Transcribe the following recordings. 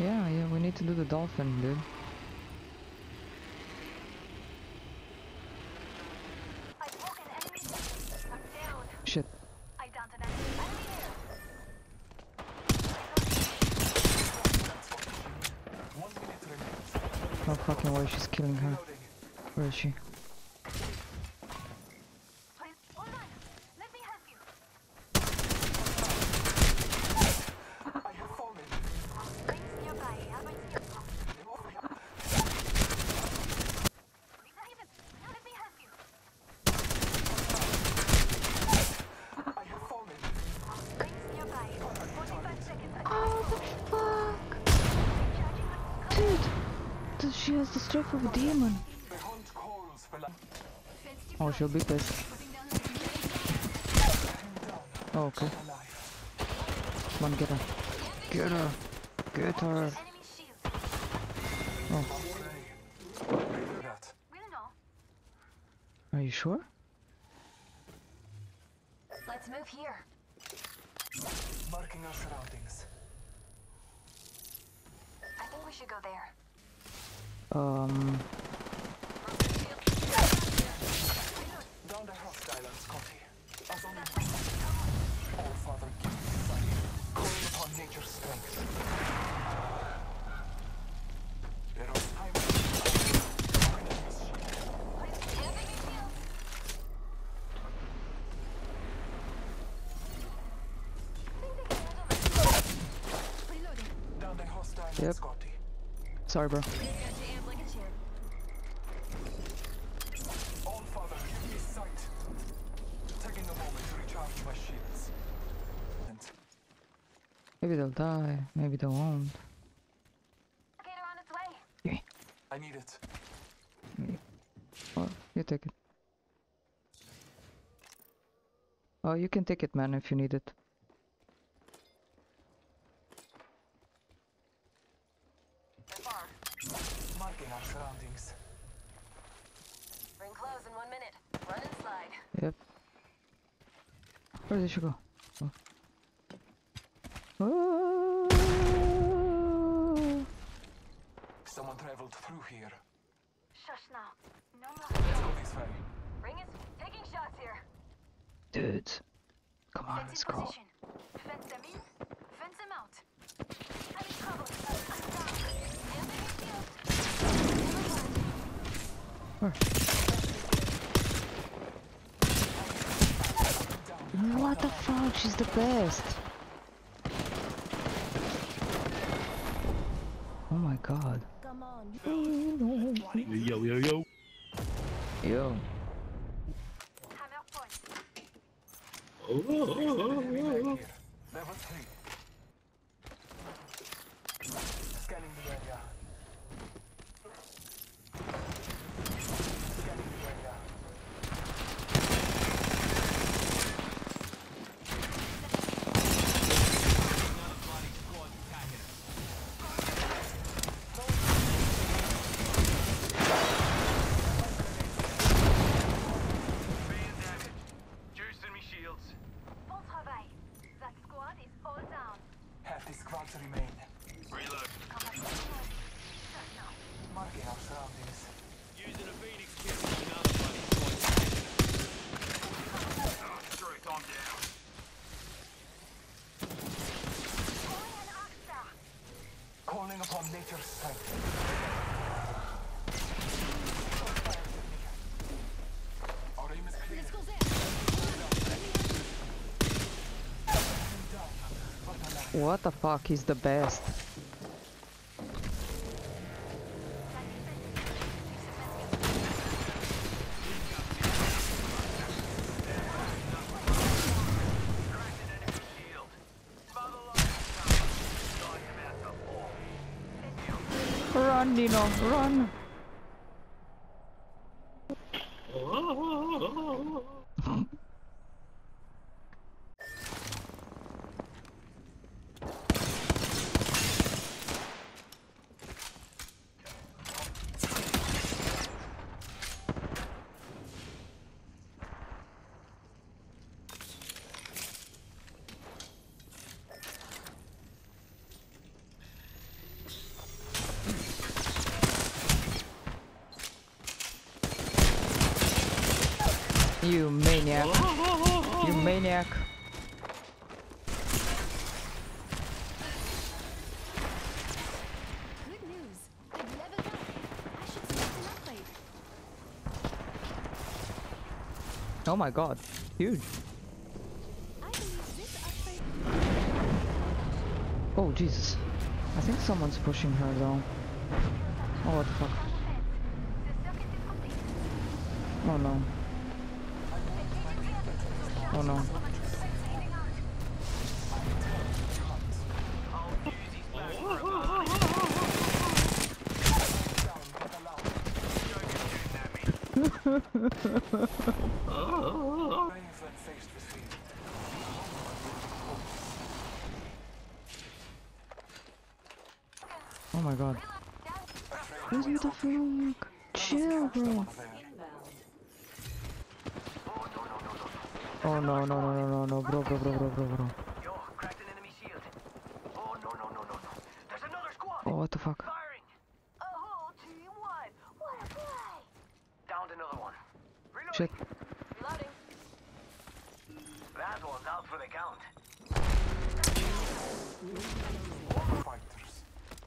Yeah, yeah, we need to do the dolphin, dude. Shit. No fucking way she's killing her. Where is she? Please, hold on. Let me help you. I have fallen. Rings nearby. Arbeit hier. Lisa Haven. Now let me help you. I have fallen. Rings nearby. 45 seconds. Oh, the fuck? Charging with Dude! Dude, she has the strength of demon. The hunt calls for life. Fence Oh, she'll be pissed. Putting down the Oh, okay. Alive. Come on, get her. Get her. Get her. Oh, Pray for that. We'll know. are you sure? Let's move here. Marking our surroundings. I think we should go there. Um, Down the hostile on Scotty. As only All Father, give me sight. Calling upon nature's strength. There was time. Heavy shield. Think they can handle it. Reloading. Down the hostile on Yep. Sorry, bro. Maybe they'll die. Maybe they won't. Gator on its way. Yeah. I need it. Oh, you take it. Oh, you can take it, man, if you need it. Marking our surroundings. Ring close in one minute. Run and slide. Yep. Where did she go? Oh. Someone traveled through here. Shush now. No Let's more. go this way. Ring is taking shots here. Dudes. Come on, let's in go. position. Fence them in. Fence them out. I'm in trouble. I'm down. Enemy shield. Where? What the fuck? She's the best. Oh my god. Come on. Yo, yo, yo. Yo. Hammer point. Oh, oh, oh, oh, oh. Level 3. The squads remain. Reload. Come on. Shush now. Marking our surroundings. What the fuck? He's the best. Run, Dino, run. You maniac. You maniac. Good news. I've leveled up. I should select an upgrade. Oh my god. Huge. I believe this upgrade. Oh Jesus. I think someone's pushing her though. Oh what the fuck. Oh no. Oh no. Oh my god. What the fuck? Chill bro. Oh no no no no no no bro bro bro bro bro bro. Yo, cracked an enemy shield. Oh, no, no, no, no, no. There's another squad. Oh what the fuck? Firing. A whole team one. What a play. Downed another one. Reloading. Shit. Reloading. That one's out for the count.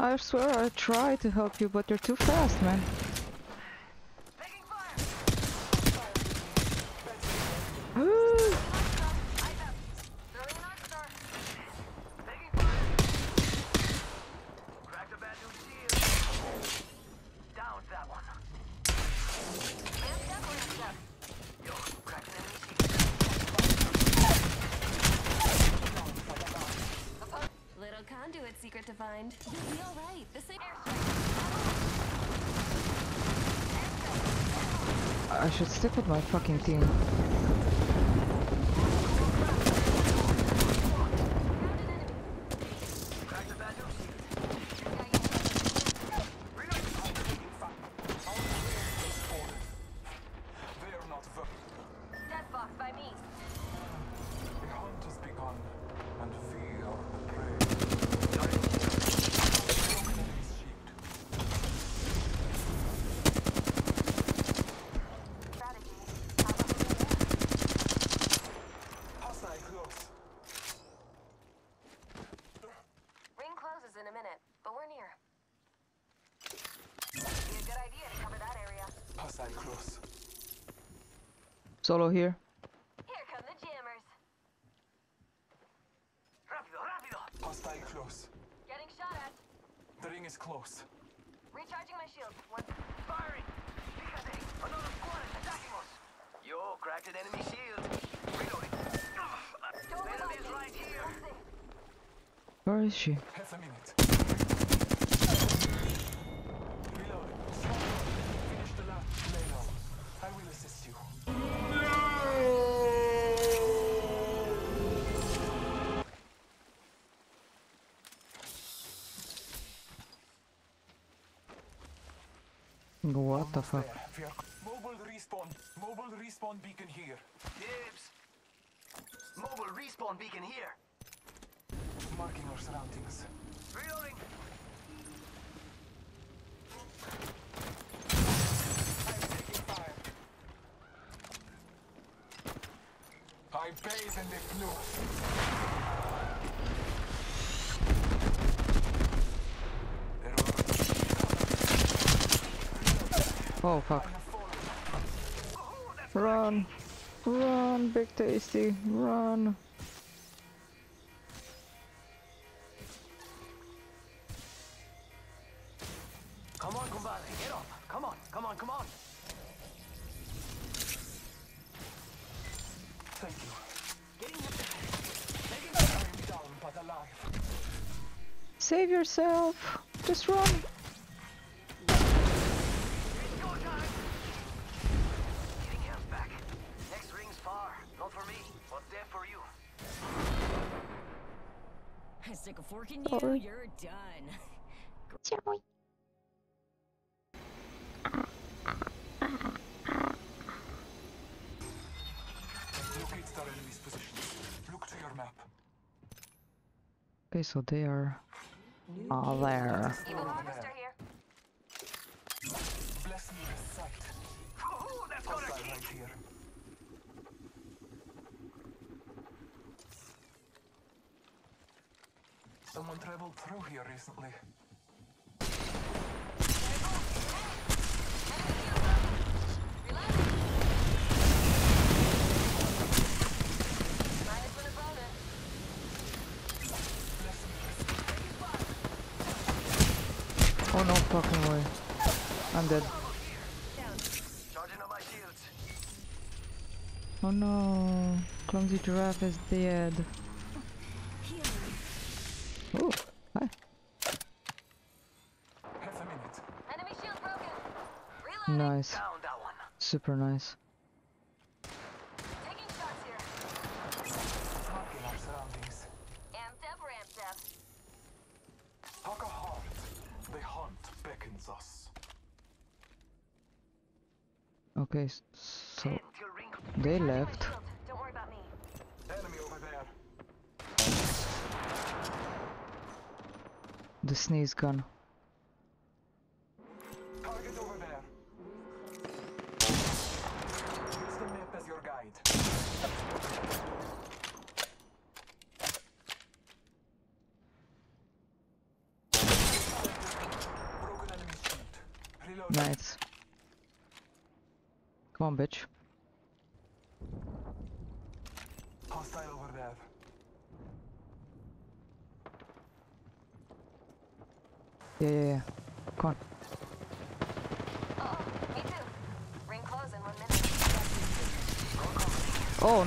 I swear I tried to help you but you're too fast man. Taking fire. Woo! Throwing an arc star. Taking fire. Cracked a bad dude's shield. Downed that one. Ramped up, ramped up. Yo, cracked an enemy shield. Little conduit find. You'll be alright. The same. I should stick with my fucking team. Cracked a bad dude's shield. Reloading. They are not ver- Death box by me. The hunt has begun, and fear the prey. Broken enemy's shield. Hostile close. Ring closes in a minute, but we're near. Be a good idea to cover that area. Hostile close. Solo here. Here come the jammers. Rápido, rápido. Hostile close. Getting shot at. The ring is close. Recharging my shield. One. Firing. Fíjate. Another squad is attacking us. Yo, cracked an enemy shield. Reloading. Don't The reload enemy's right here. Where is she? Half a minute. Reloading. Finish the lap. Lay low. I will assist you. What the fuck? There. We are mobile respawn. Mobile respawn beacon here. Dibs. Mobile respawn beacon here. Marking our surroundings. Reloading. I'm taking fire. I bathe in the blue. There Oh fuck. Run! Run, Big Tasty! Run! Come on, compadre. Get up. Come on, come on, come on. Thank you. Getting hit. Taking down but alive. Save yourself! Just run! Okay, so they are all there. Someone traveled through here recently. fucking way. I'm dead. Oh no, clumsy giraffe is dead. Oh, hi. Nice. Super nice. left. The sneeze gun.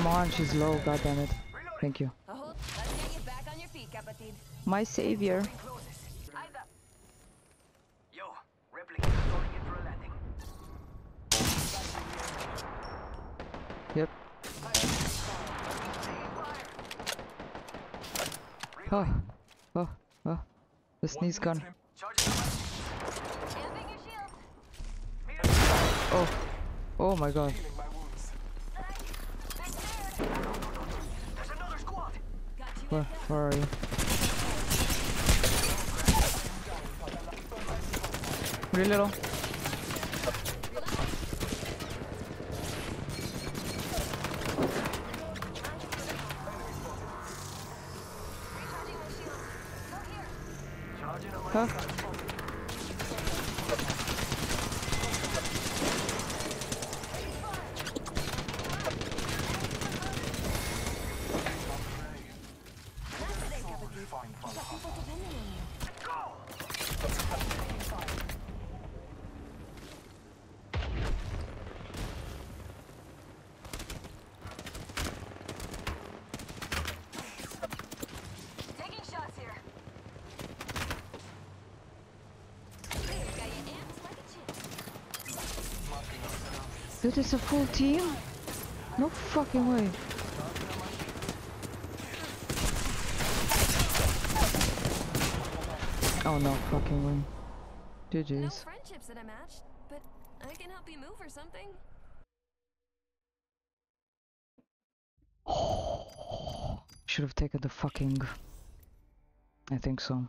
Come on, she's low, God damn it. Thank you. My savior. Yep. Oh, oh, oh. The sneeze gun. Oh, oh my god. Where, where are you? Pretty little. Huh? Dude, it's a full team? No fucking way. Oh no fucking way. GG's. No friendships but I can help you move or something. Should have taken the fucking... I think so.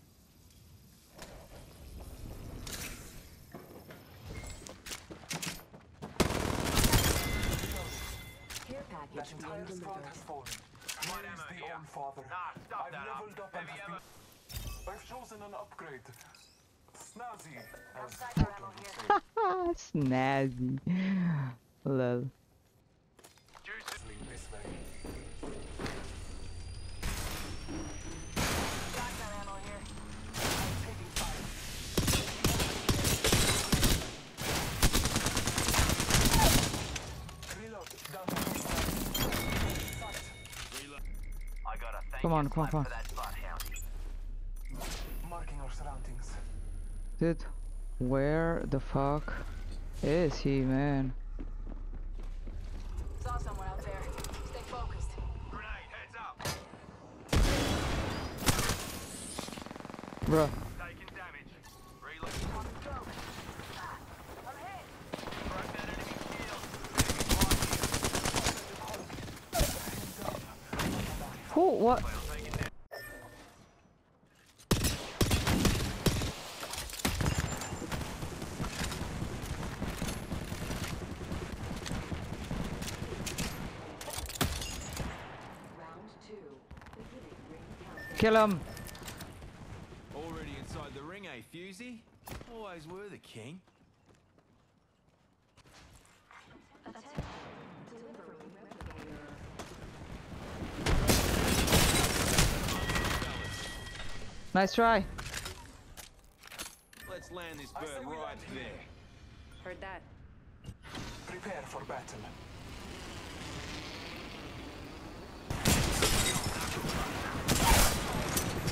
That package being entire squad has fallen. Where is the All Father? I've leveled up and have been... I've chosen an upgrade. Snazzy, as Portland would say. Snazzy. Lol. Lean this way. Shotgun ammo here. I'm taking fire. Reload. Down to Sight. I got a thank Come on, come on, slap come on. for that spot, Houndy. Marking our surroundings. Dude, where the fuck is he, man? Saw someone out there. Stay focused. Grenade, heads up. Bruh. Taking damage. Reload. I'm hit. Broke that enemy shield. Who? What? Kill him! Nice try. Let's land this bird right land there. Heard that. Prepare for battle.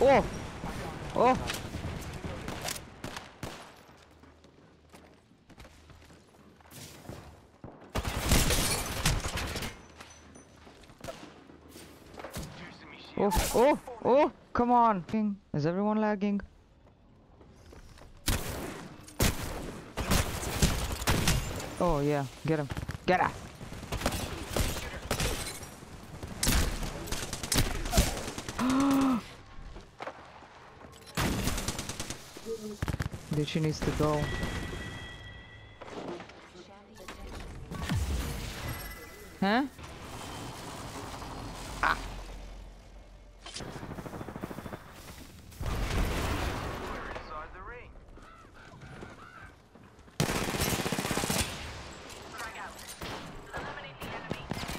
Oh! Oh! Juicing me shield. Oh! Oh! Oh! Come on! Is everyone lagging? Oh yeah, get him. Get him! Dude, she needs to go. Huh? We're inside the ring. Frag out. Eliminate the enemy. Yo. Deploying me knuckle cluster. Down there.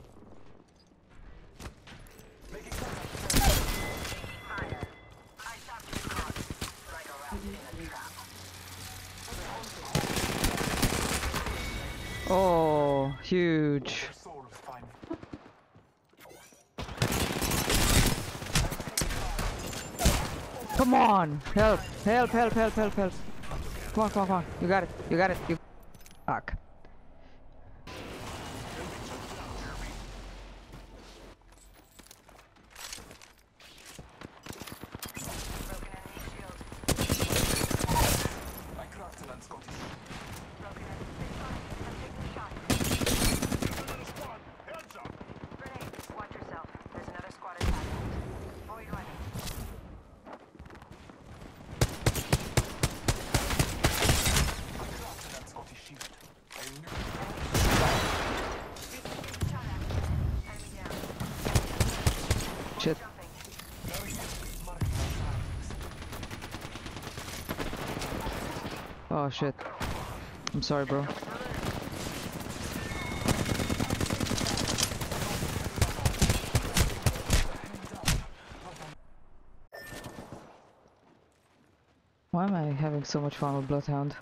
on! Help! Help! Help! Help! Help! Help! Come on! Come on! Come on! You got it! You got it! You. Fuck. Broken enemy shield. I cracked an Scottish. Broken enemy. I'm taking a shot. Grenade. Watch yourself. There's another squad attacking. Void running. I cracked an Scottish shield. I knew. Shot at. Enemy down. Shit. Oh shit. I'm sorry, bro. Why am I having so much fun with Bloodhound?